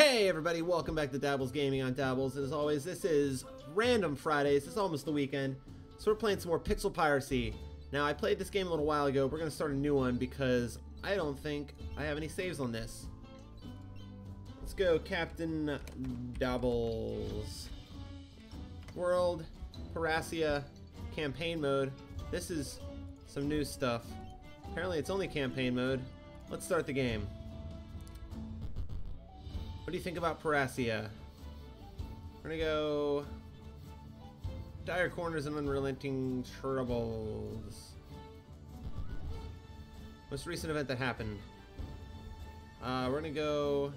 Hey everybody, welcome back to Dabbles Gaming on Dabbles. As always, this is Random Fridays. It's almost the weekend. So we're playing some more Pixel Piracy. Now, I played this game a little while ago. We're going to start a new one because I don't think I have any saves on this. Let's go, Captain Dabbles. World, Paracia, Campaign Mode. This is some new stuff. Apparently it's only campaign mode. Let's start the game. What do you think about Paracia? We're gonna go dire corners and unrelenting troubles. Most recent event that happened. Uh, we're gonna go.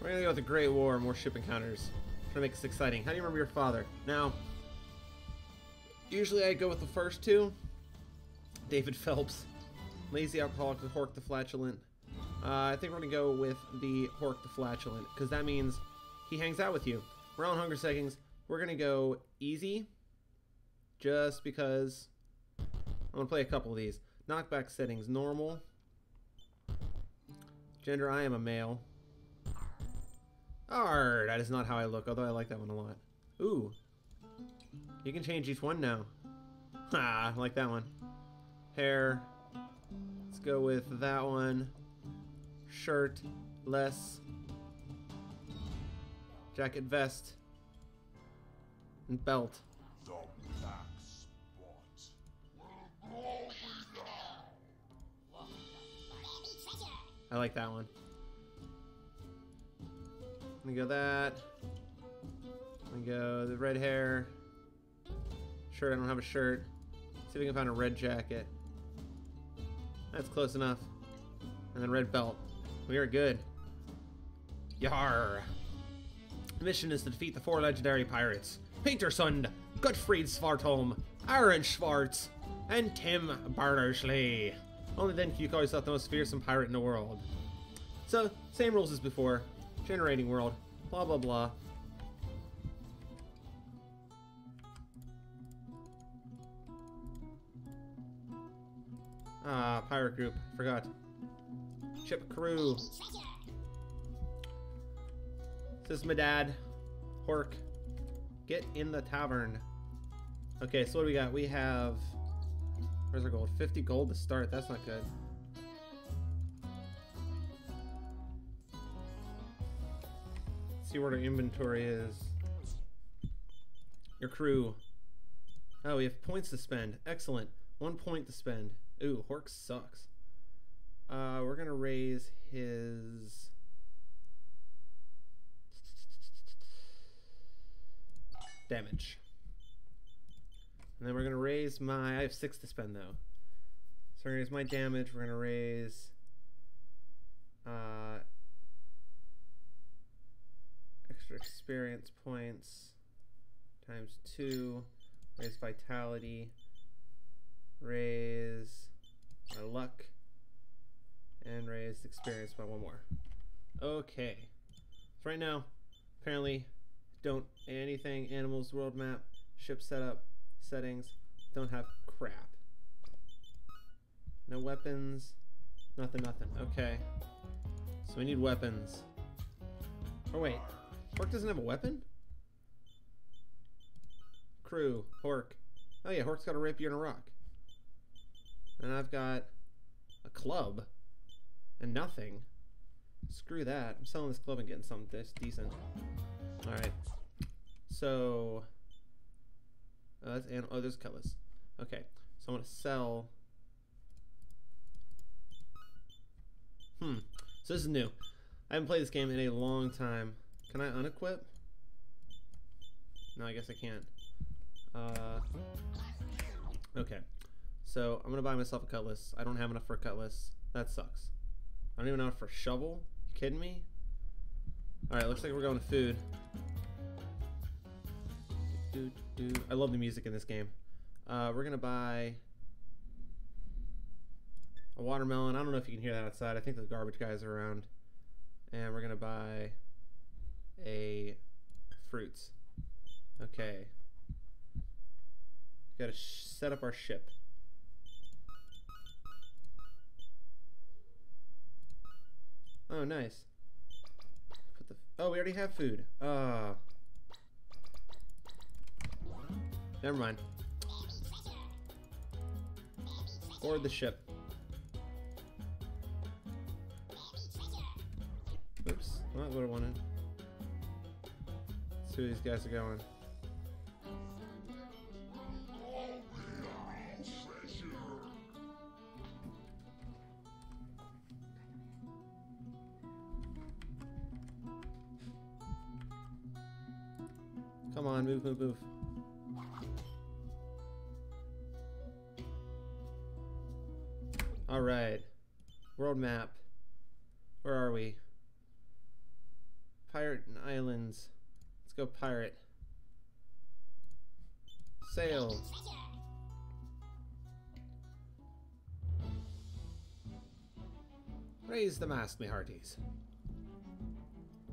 We're gonna go with the Great War, more ship encounters. Trying to make this exciting. How do you remember your father? Now, usually I go with the first two. David Phelps. Lazy Alcoholic, the Hork the Flatulent. Uh, I think we're going to go with the Hork the Flatulent, because that means he hangs out with you. We're on Hunger Settings. We're going to go easy, just because I'm going to play a couple of these. Knockback settings, normal. Gender, I am a male. Arr, that is not how I look, although I like that one a lot. Ooh. You can change each one now. Ha, I like that one. Hair, go with that one. Shirt, less. Jacket, vest. And belt. I like that one. Let me go that. Let me go the red hair. Shirt, I don't have a shirt. See if we can find a red jacket. That's close enough. And then red belt. We are good. Yar. The mission is to defeat the four legendary pirates. Paintersund, Gottfrid Svartholm, Aaron Swartz, and Tim Berners-Lee. Only then can you call yourself the most fearsome pirate in the world. So, same rules as before. Generating world. Blah blah blah. Ah, pirate group. Forgot. Ship crew. This is my dad. Hork. Get in the tavern. Okay, so what do we got? We have... Where's our gold? 50 gold to start. That's not good. Let's see what our inventory is. Your crew. Oh, we have points to spend. Excellent. One point to spend. Ooh, Hork sucks. Uh, we're gonna raise his... Damage. And then we're gonna raise my... I have six to spend though. So we're gonna raise my damage. We're gonna raise... Uh, extra experience points times two. Raise vitality raise my luck, and raise experience by one more. Okay. So right now, apparently, don't anything, animals, world map, ship setup, settings, don't have crap. No weapons, nothing, nothing. Okay. So we need weapons. Oh wait, Hork doesn't have a weapon? Crew, Hork. Oh yeah, Hork's got a rapier and a rock. And I've got a club and nothing. Screw that. I'm selling this club and getting something this decent. Alright. So... Uh, that's an oh, there's Kellis. Okay. So I'm going to sell... Hmm. So this is new. I haven't played this game in a long time. Can I unequip? No, I guess I can't. Uh, okay. So I'm gonna buy myself a cutlass. I don't have enough for a cutlass. That sucks. I don't even enough for a shovel. You kidding me? Alright, looks like we're going to food. I love the music in this game. Uh, we're gonna buy a watermelon. I don't know if you can hear that outside. I think the garbage guys are around. And we're gonna buy a fruits. Okay. Got to set up our ship. Oh, nice. Put the. Oh, we already have food. Ah. Never mind. Board the ship. Oops, not what I wanted. Let's see where these guys are going. Come on, move, move, move. All right. World map. Where are we? Pirate Islands. Let's go pirate. Sail. Raise the mast, me hearties.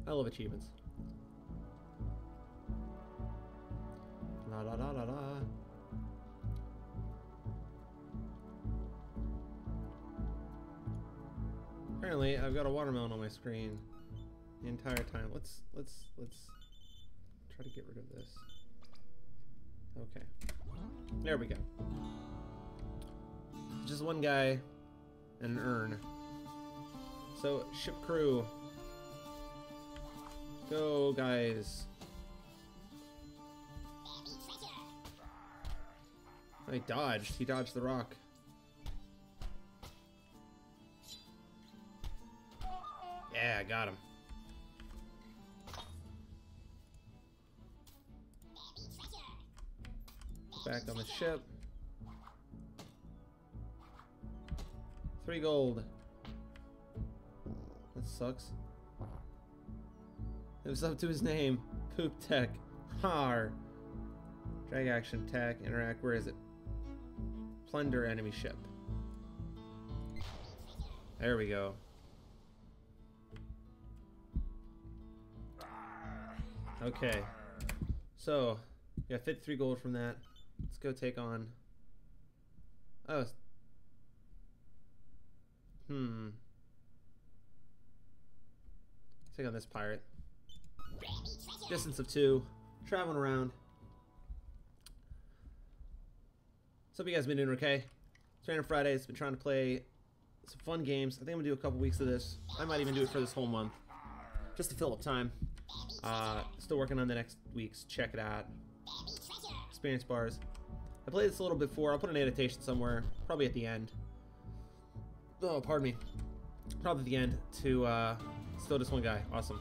I love achievements. La la la la la. Apparently, I've got a watermelon on my screen the entire time. Let's let's let's try to get rid of this. Okay. There we go. Just one guy and an urn. So, ship crew. Go, guys. He dodged. He dodged the rock. Yeah, I got him. Back on the ship. Three gold. That sucks. It was up to his name. Poop Tech. Har. Drag action, attack, interact. Where is it? Plunder enemy ship. There we go. Okay. So, yeah, 53 gold from that. Let's go take on. Oh. Hmm. Take on this pirate. Distance of two. Traveling around. Hope you guys been doing okay. It's Random Friday. It's Been trying to play some fun games. I think I'm gonna do a couple weeks of this. I might even do it for this whole month, just to fill up time. Uh, still working on the next week's. Check it out. Experience bars. I played this a little before. I'll put an annotation somewhere, probably at the end. Oh, pardon me. Probably at the end to uh, still just one guy. Awesome.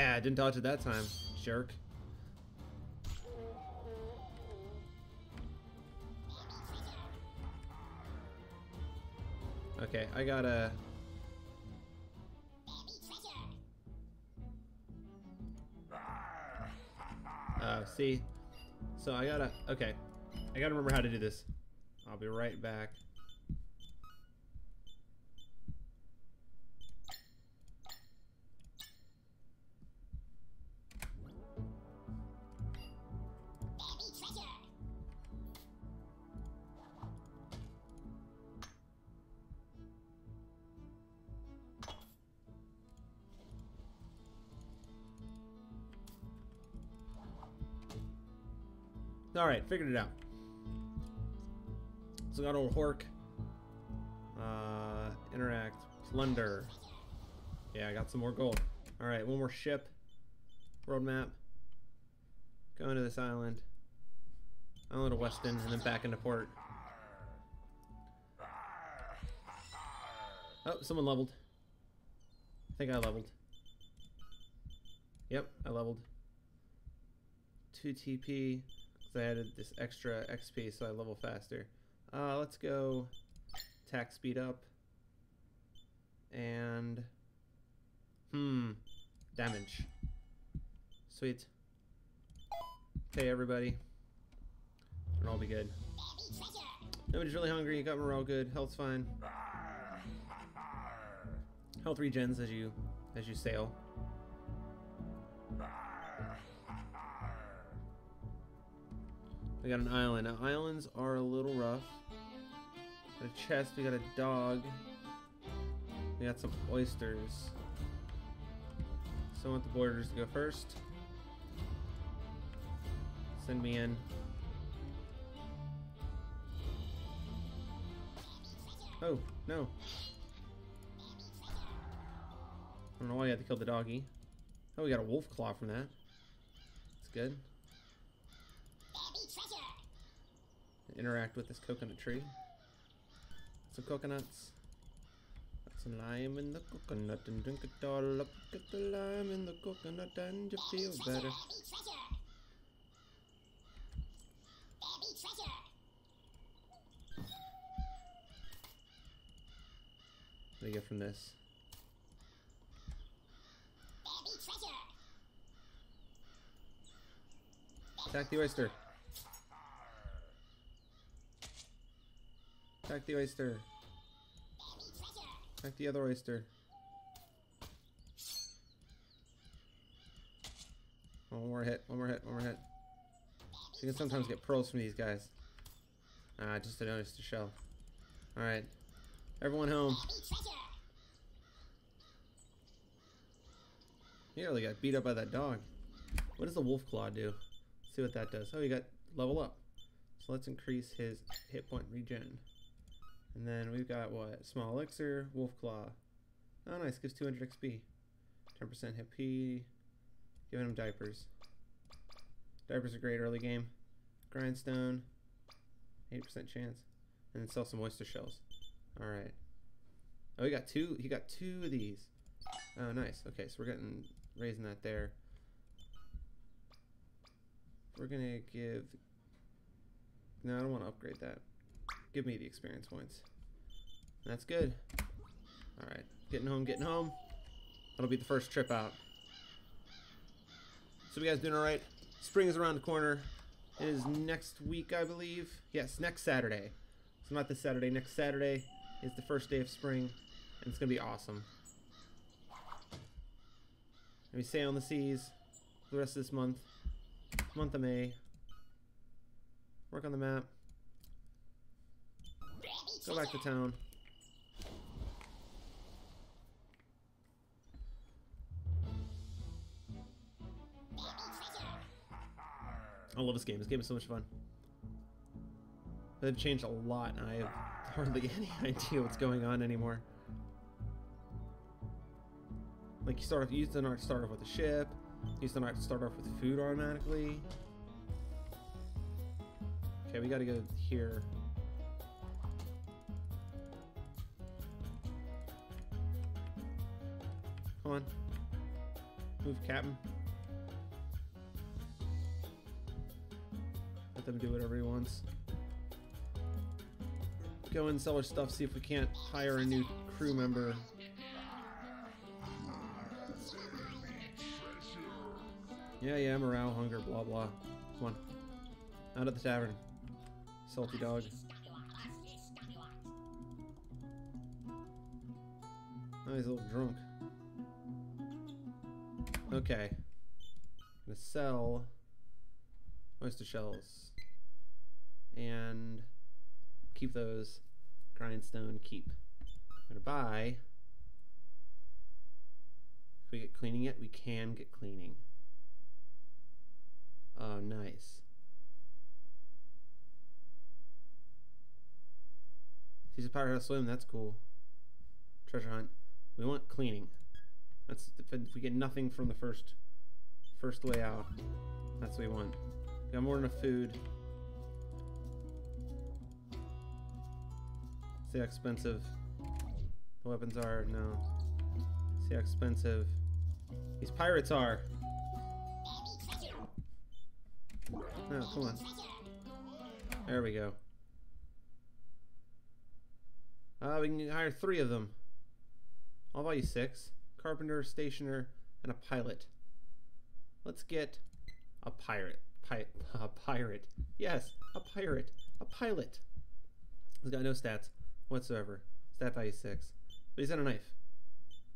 Yeah, I didn't dodge it that time. Jerk. Okay, I gotta... Uh, see? So I gotta... Okay. I gotta remember how to do this. I'll be right back. Alright, figured it out. So got old Hork. Uh, interact. Plunder. Yeah, I got some more gold. Alright, one more ship. Roadmap. Go into this island. Island of Weston, and then back into port. Oh, someone leveled. I think I leveled. Yep, I leveled. 2 TP. Because I added this extra XP so I level faster. Uh, let's go attack speed up. And... Hmm. Damage. Sweet. Okay, everybody. It'll all be good. Nobody's really hungry. You got morale good. Health's fine. Health regens as you as you sail. We got an island. Now, islands are a little rough. Got a chest. We got a dog. We got some oysters. So I want the boarders to go first. Send me in. Oh, no. I don't know why you had to kill the doggy. Oh, we got a wolf claw from that. That's good. Interact with this coconut tree. Some coconuts. Some lime in the coconut and drink it all up. Get the lime in the coconut and you feel better. What do you get from this? Attack the oyster. Attack the oyster. Attack the other oyster. One more hit, one more hit, one more hit. You can sometimes get pearls from these guys. Ah, just an oyster shell. Alright. Everyone home. He really got beat up by that dog. What does the wolf claw do? Let's see what that does. Oh, he got level up. So let's increase his hit point regen. And then we've got what? Small elixir, wolf claw. Oh, nice. Gives 200 XP. 10% hit P. Giving him diapers. Diapers are great early game. Grindstone. 80% chance. And then sell some oyster shells. Alright. Oh, he got two. He got two of these. Oh, nice. Okay, so we're getting raising that there. We're gonna give. No, I don't want to upgrade that. Give me the experience points. That's good. All right, getting home, getting home. That'll be the first trip out. So, you guys doing all right? Spring is around the corner. It is next week, I believe. Yes, next Saturday. So not this Saturday. Next Saturday is the first day of spring, and it's gonna be awesome. And we sail on the seas the rest of this month, month of May. Work on the map. Go back to town. I love this game. This game is so much fun. They've changed a lot, and I have hardly any idea what's going on anymore. Like you start off, you used to not start off with a ship. You used to not start off with food automatically. Okay, we gotta go here. On. Move, Captain. Let them do whatever he wants. Go and sell our stuff, see if we can't hire a new crew member. Yeah, yeah, morale, hunger, blah, blah. Come on. Out of the tavern. Salty dog. Oh, he's a little drunk. Okay. I'm gonna sell oyster shells. And keep those. Grindstone, keep. I'm gonna buy. If we get cleaning yet? We can get cleaning. Oh, nice. Teach a pirate swim. That's cool. Treasure hunt. We want cleaning. That's if we get nothing from the first first way out. That's what we want. We got more than enough food. See how expensive the weapons are. No. See how expensive these pirates are. No, come on. There we go. Uh, we can hire three of them. I'll buy you six. Carpenter, stationer, and a pilot. Let's get a pirate. Pi a pirate. Yes, a pirate. A pilot. He's got no stats whatsoever. Stat value 6. But he's got a knife.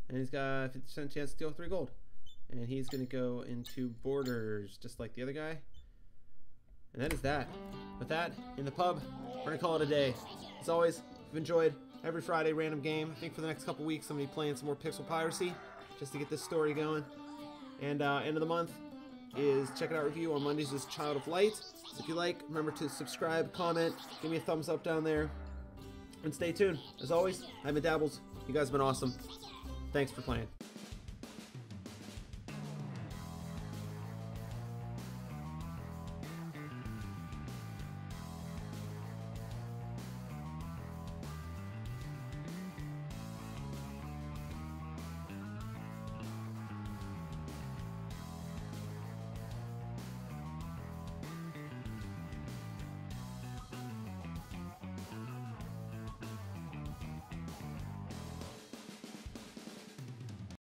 And he's got a 50% chance to steal 3 gold. And he's going to go into boarders, just like the other guy. And that is that. With that, in the pub, we're gonna call it a day. As always, if you've enjoyed every Friday random game, I think for the next couple weeks I'm gonna be playing some more Pixel Piracy just to get this story going. And uh, end of the month is Check It Out Review on Mondays is Child of Light. So if you like, remember to subscribe, comment, give me a thumbs up down there, and stay tuned. As always, I'm Dabbles. You guys have been awesome. Thanks for playing.